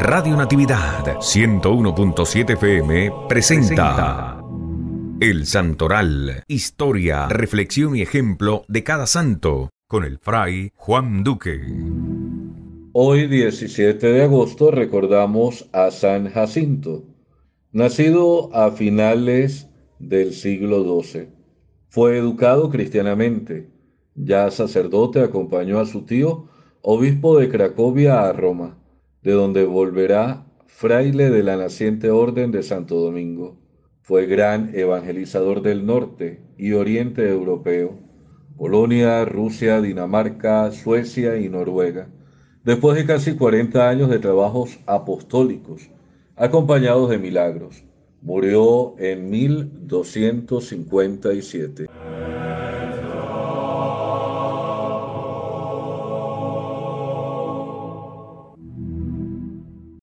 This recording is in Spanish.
Radio Natividad 101.7 FM presenta El Santoral, historia, reflexión y ejemplo de cada santo con el fray Juan Duque. Hoy 17 de agosto recordamos a San Jacinto, nacido a finales del siglo XII. Fue educado cristianamente. Ya sacerdote acompañó a su tío, obispo de Cracovia, a Roma de donde volverá fraile de la naciente orden de Santo Domingo. Fue gran evangelizador del norte y oriente europeo, Polonia, Rusia, Dinamarca, Suecia y Noruega, después de casi 40 años de trabajos apostólicos, acompañados de milagros. Murió en 1257.